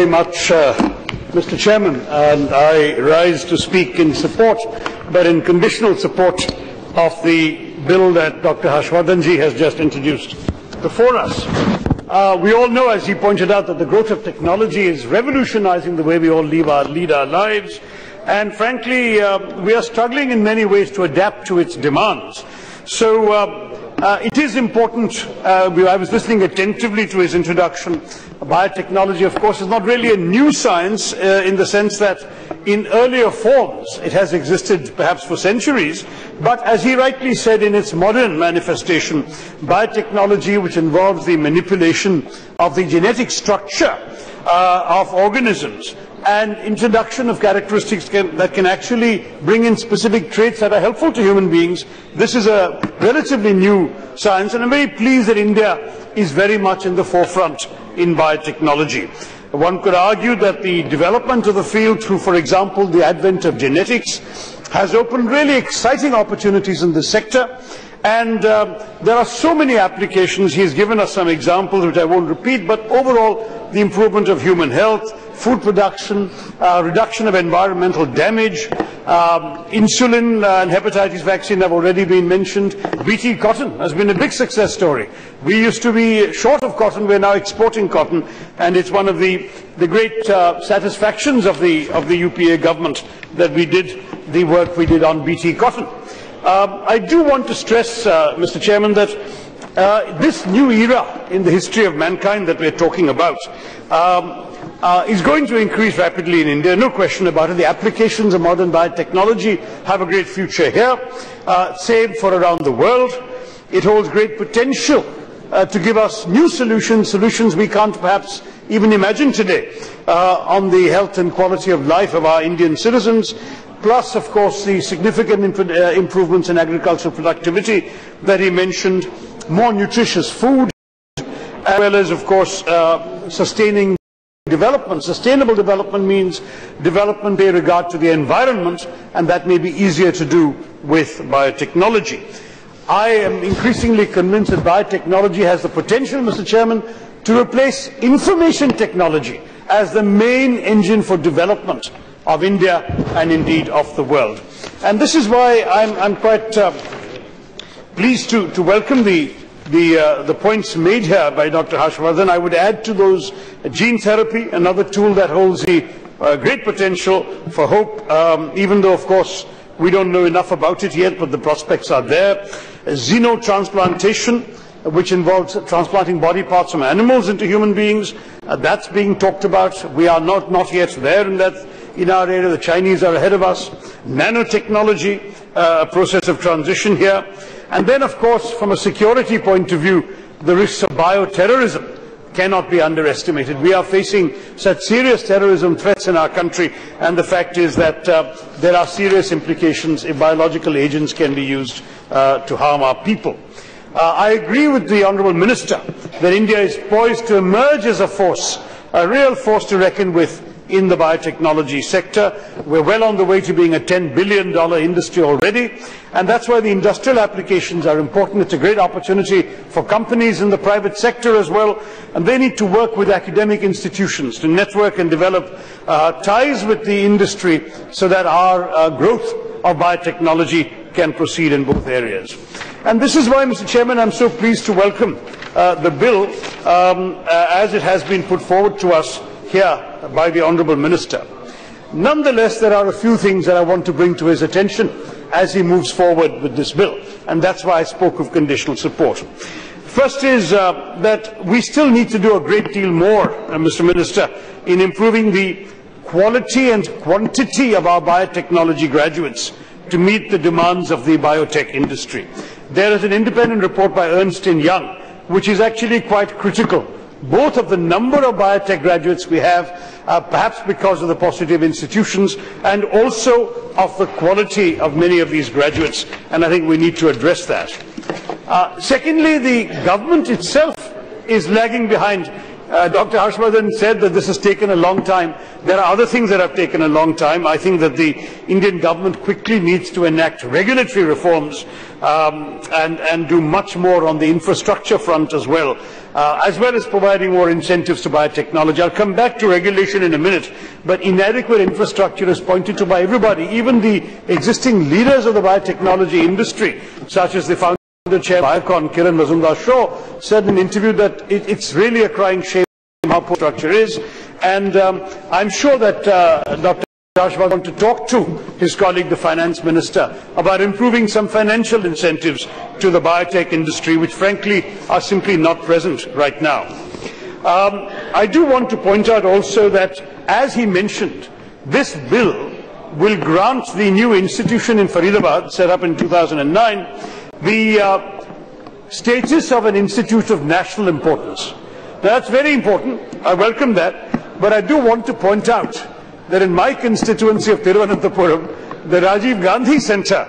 very much, uh, Mr. Chairman, and I rise to speak in support, but in conditional support of the bill that Dr. Harshvardhanji has just introduced before us. Uh, we all know, as he pointed out, that the growth of technology is revolutionizing the way we all our, lead our lives, and frankly, uh, we are struggling in many ways to adapt to its demands. So uh, uh, it is important, uh, I was listening attentively to his introduction. Biotechnology, of course, is not really a new science uh, in the sense that in earlier forms it has existed perhaps for centuries, but as he rightly said in its modern manifestation, biotechnology, which involves the manipulation of the genetic structure uh, of organisms, and introduction of characteristics can, that can actually bring in specific traits that are helpful to human beings. This is a relatively new science, and I'm very pleased that India is very much in the forefront in biotechnology. One could argue that the development of the field through, for example, the advent of genetics has opened really exciting opportunities in this sector. And um, there are so many applications. He has given us some examples, which I won't repeat, but overall, the improvement of human health, food production, uh, reduction of environmental damage, um, insulin uh, and hepatitis vaccine have already been mentioned. BT cotton has been a big success story. We used to be short of cotton, we're now exporting cotton, and it's one of the, the great uh, satisfactions of the, of the UPA government that we did the work we did on BT cotton. Um, I do want to stress, uh, Mr. Chairman, that uh, this new era in the history of mankind that we're talking about um, uh, is going to increase rapidly in India, no question about it. The applications of modern biotechnology have a great future here, uh, same for around the world. It holds great potential uh, to give us new solutions, solutions we can't perhaps even imagine today uh, on the health and quality of life of our Indian citizens, plus, of course, the significant imp uh, improvements in agricultural productivity that he mentioned, more nutritious food, as well as, of course, uh, sustaining development. Sustainable development means development pay regard to the environment, and that may be easier to do with biotechnology. I am increasingly convinced that biotechnology has the potential, Mr. Chairman, to replace information technology as the main engine for development of India and indeed of the world. And this is why I'm, I'm quite uh, pleased to, to welcome the the, uh, the points made here by Dr. Harshvardhan. I would add to those gene therapy, another tool that holds the uh, great potential for hope, um, even though, of course, we don't know enough about it yet, but the prospects are there. xenotransplantation, which involves transplanting body parts from animals into human beings, uh, that's being talked about. We are not, not yet there in that in our area. The Chinese are ahead of us. Nanotechnology, uh, a process of transition here. And then, of course, from a security point of view, the risks of bioterrorism cannot be underestimated. We are facing such serious terrorism threats in our country, and the fact is that uh, there are serious implications if biological agents can be used uh, to harm our people. Uh, I agree with the Honourable Minister that India is poised to emerge as a force, a real force to reckon with in the biotechnology sector. We're well on the way to being a $10 billion industry already, and that's why the industrial applications are important. It's a great opportunity for companies in the private sector as well, and they need to work with academic institutions to network and develop uh, ties with the industry so that our uh, growth of biotechnology can proceed in both areas. And this is why, Mr. Chairman, I'm so pleased to welcome uh, the bill um, uh, as it has been put forward to us here by the Honourable Minister. Nonetheless, there are a few things that I want to bring to his attention as he moves forward with this bill, and that's why I spoke of conditional support. First is uh, that we still need to do a great deal more, uh, Mr. Minister, in improving the quality and quantity of our biotechnology graduates to meet the demands of the biotech industry. There is an independent report by Ernst & Young, which is actually quite critical both of the number of biotech graduates we have, uh, perhaps because of the paucity of institutions, and also of the quality of many of these graduates, and I think we need to address that. Uh, secondly, the government itself is lagging behind Uh, Dr. Harshvardhan said that this has taken a long time. There are other things that have taken a long time. I think that the Indian government quickly needs to enact regulatory reforms um, and, and do much more on the infrastructure front as well, uh, as well as providing more incentives to biotechnology. I'll come back to regulation in a minute, but inadequate infrastructure is pointed to by everybody, even the existing leaders of the biotechnology industry, such as the the chair Biocon, Kiran Mazumdar Shaw, said in an interview that it, it's really a crying shame how poor structure is. And um, I'm sure that uh, Dr. Joshua want to talk to his colleague, the finance minister, about improving some financial incentives to the biotech industry, which frankly are simply not present right now. Um, I do want to point out also that, as he mentioned, this bill will grant the new institution in Faridabad, set up in 2009, the uh, status of an institute of national importance. Now, that's very important. I welcome that. But I do want to point out that in my constituency of Thiruvananthapuram, the Rajiv Gandhi Center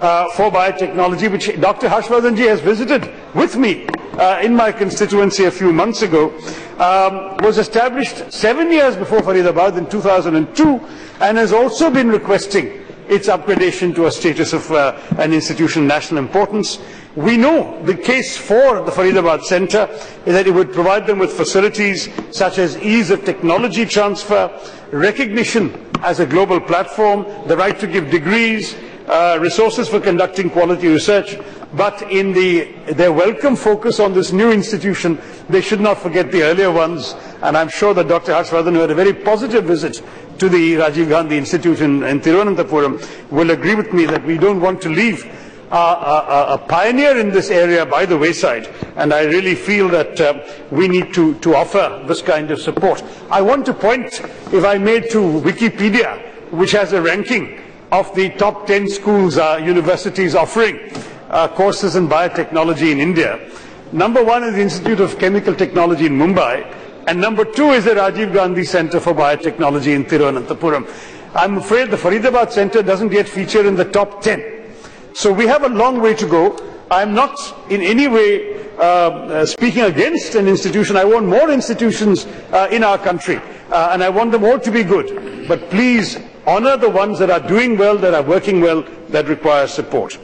uh, for Biotechnology, which Dr. Harshvardhanji has visited with me uh, in my constituency a few months ago, um, was established seven years before Faridabad in 2002 and has also been requesting its upgradation to a status of uh, an institution of national importance. We know the case for the Faridabad Centre is that it would provide them with facilities such as ease of technology transfer, recognition as a global platform, the right to give degrees, uh, resources for conducting quality research, but in the, their welcome focus on this new institution, they should not forget the earlier ones. And I'm sure that Dr. Harshvardhan, who had a very positive visit to the Rajiv Gandhi Institute in, in Thiruvananthapuram, will agree with me that we don't want to leave a, a, a, pioneer in this area by the wayside, and I really feel that uh, we need to, to offer this kind of support. I want to point, if I may, to Wikipedia, which has a ranking of the top 10 schools, uh, universities offering uh, courses in biotechnology in India. Number one is the Institute of Chemical Technology in Mumbai, and number two is the Rajiv Gandhi Center for Biotechnology in Thiruvananthapuram. I'm afraid the Faridabad Center doesn't yet feature in the top 10. So we have a long way to go. I'm not in any way uh, uh, speaking against an institution. I want more institutions uh, in our country, uh, and I want them all to be good. But please honor the ones that are doing well, that are working well, that require support.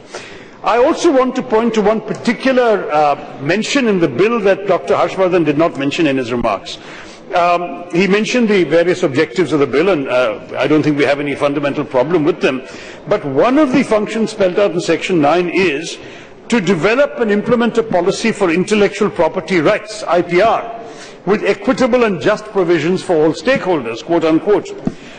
I also want to point to one particular uh, mention in the bill that Dr. Harshvardhan did not mention in his remarks. Um, he mentioned the various objectives of the bill, and uh, I don't think we have any fundamental problem with them. But one of the functions spelled out in Section 9 is to develop and implement a policy for intellectual property rights, IPR, with equitable and just provisions for all stakeholders, quote unquote.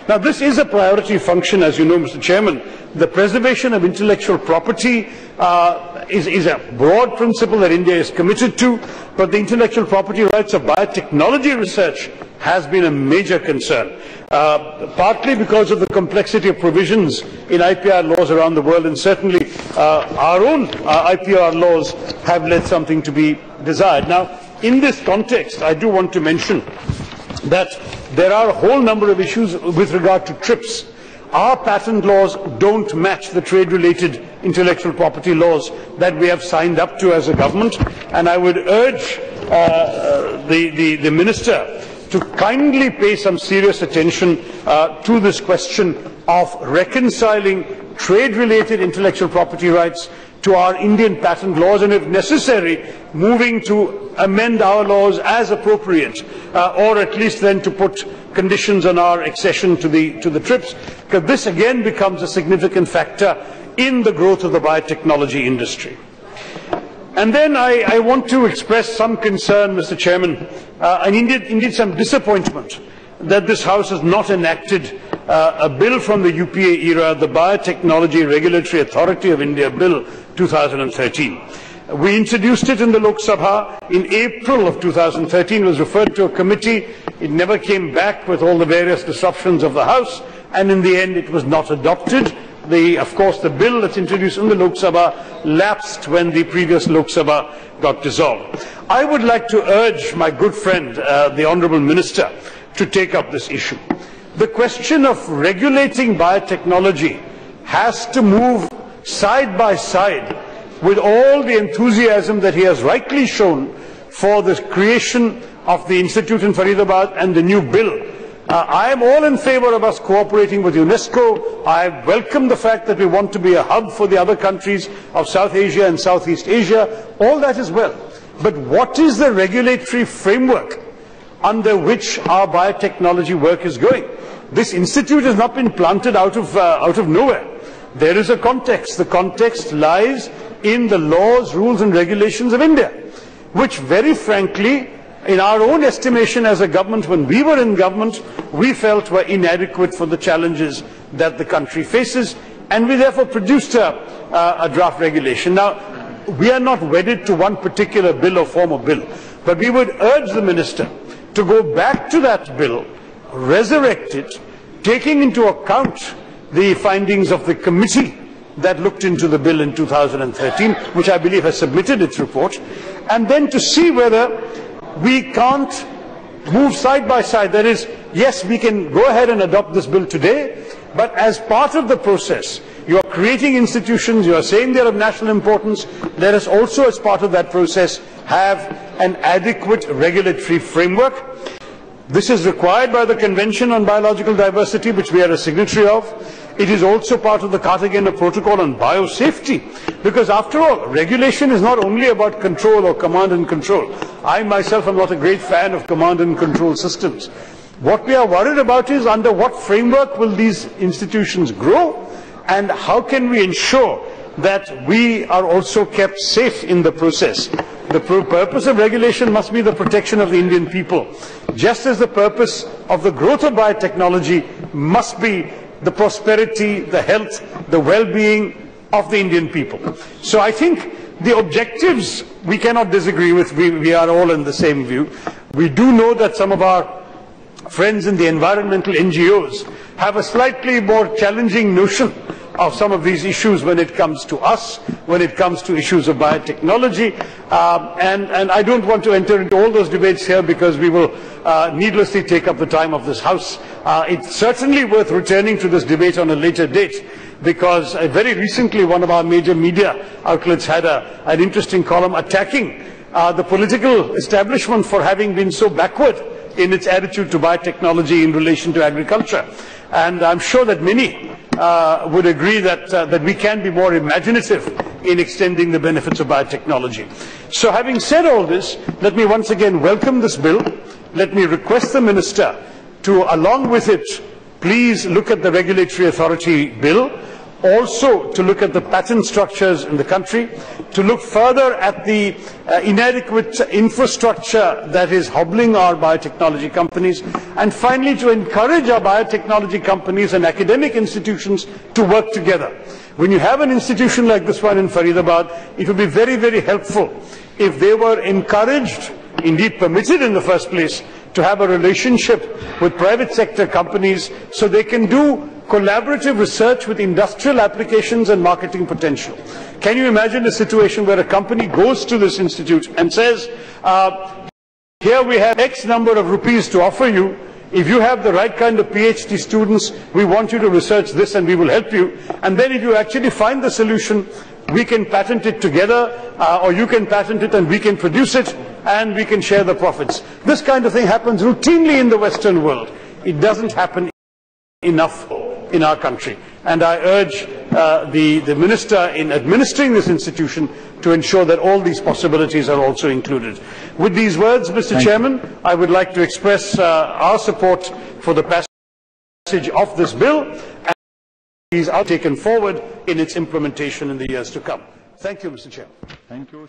Now, this is a priority function, as you know, Mr. Chairman. The preservation of intellectual property uh, is, is, a broad principle that India is committed to, but the intellectual property rights of biotechnology research has been a major concern, uh, partly because of the complexity of provisions in IPR laws around the world, and certainly uh, our own uh, IPR laws have led something to be desired. Now, in this context, I do want to mention that there are a whole number of issues with regard to TRIPS. Our patent laws don't match the trade-related intellectual property laws that we have signed up to as a government, and I would urge uh, the, the, the, Minister to kindly pay some serious attention uh, to this question of reconciling trade-related intellectual property rights to our Indian patent laws and if necessary moving to amend our laws as appropriate uh, or at least then to put conditions on our accession to the, to the TRIPS because this again becomes a significant factor in the growth of the biotechnology industry. And then I, I want to express some concern, Mr. Chairman, uh, and indeed, indeed some disappointment that this House has not enacted uh, a bill from the UPA era, the Biotechnology Regulatory Authority of India Bill 2013. We introduced it in the Lok Sabha in April of 2013. It was referred to a committee. It never came back with all the various disruptions of the House, and in the end it was not adopted. The, of course, the bill that's introduced in the Lok Sabha lapsed when the previous Lok Sabha got dissolved. I would like to urge my good friend, uh, the Honourable Minister, to take up this issue. The question of regulating biotechnology has to move side by side with all the enthusiasm that he has rightly shown for the creation of the institute in Faridabad and the new bill. Uh, I am all in favor of us cooperating with UNESCO. I welcome the fact that we want to be a hub for the other countries of South Asia and Southeast Asia. All that is well. But what is the regulatory framework under which our biotechnology work is going? This institute has not been planted out of, uh, out of nowhere. There is a context. The context lies in the laws, rules and regulations of India, which very frankly, in our own estimation as a government, when we were in government, we felt were inadequate for the challenges that the country faces, and we therefore produced a, a draft regulation. Now, we are not wedded to one particular bill or form of bill, but we would urge the minister to go back to that bill, resurrect it, taking into account the findings of the committee that looked into the bill in 2013, which I believe has submitted its report, and then to see whether we can't move side by side. That is, yes, we can go ahead and adopt this bill today, but as part of the process, you are creating institutions, you are saying they are of national importance. Let us also, as part of that process, have an adequate regulatory framework. This is required by the Convention on Biological Diversity, which we are a signatory of. It is also part of the Cartagena Protocol on biosafety. Because after all, regulation is not only about control or command and control. I myself am not a great fan of command and control systems. What we are worried about is under what framework will these institutions grow and how can we ensure that we are also kept safe in the process. The purpose of regulation must be the protection of the Indian people, just as the purpose of the growth of biotechnology must be the prosperity, the health, the well-being of the Indian people. So I think the objectives we cannot disagree with. We, we are all in the same view. We do know that some of our friends in the environmental NGOs have a slightly more challenging notion of some of these issues when it comes to us, when it comes to issues of biotechnology. Um, and, and I don't want to enter into all those debates here because we will uh, needlessly take up the time of this House. Uh, it's certainly worth returning to this debate on a later date because uh, very recently one of our major media outlets had a, an interesting column attacking uh, the political establishment for having been so backward in its attitude to biotechnology in relation to agriculture. And I'm sure that many uh, would agree that, uh, that we can be more imaginative in extending the benefits of biotechnology. So having said all this, let me once again welcome this bill. Let me request the Minister to, along with it, please look at the regulatory authority bill also to look at the patent structures in the country, to look further at the uh, inadequate infrastructure that is hobbling our biotechnology companies, and finally to encourage our biotechnology companies and academic institutions to work together. When you have an institution like this one in Faridabad, it would be very, very helpful if they were encouraged, indeed permitted in the first place, to have a relationship with private sector companies so they can do collaborative research with industrial applications and marketing potential. Can you imagine a situation where a company goes to this institute and says, uh, here we have X number of rupees to offer you. If you have the right kind of PhD students, we want you to research this and we will help you. And then if you actually find the solution, we can patent it together, uh, or you can patent it and we can produce it, and we can share the profits. This kind of thing happens routinely in the Western world. It doesn't happen enough in our country. And I urge uh, the, the Minister in administering this institution to ensure that all these possibilities are also included. With these words, Mr. Thank Chairman, you. I would like to express uh, our support for the passage of this bill and these are taken forward in its implementation in the years to come. Thank you, Mr. Chairman. Thank you.